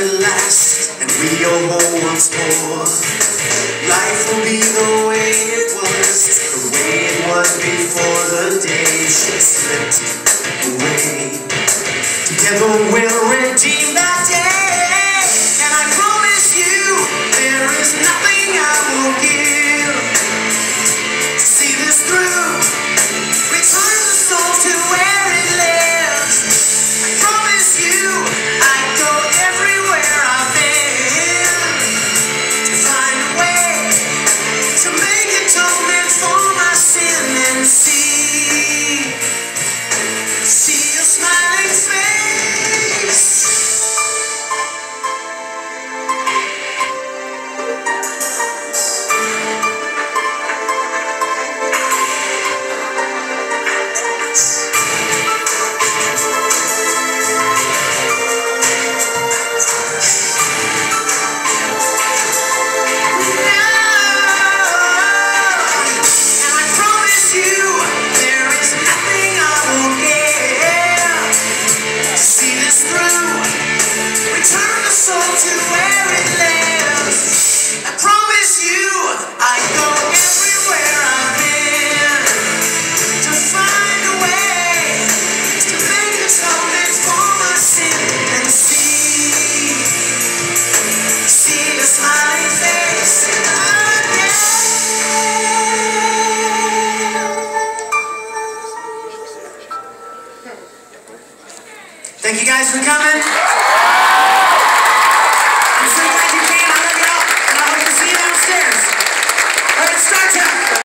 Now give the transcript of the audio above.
at last and we are whole once more, life will be the way it was, the way it was before the day she slipped away. Together we'll to where it. I promise you I go everywhere I've to find a way to make sin and see, smiling face. Thank you guys for coming.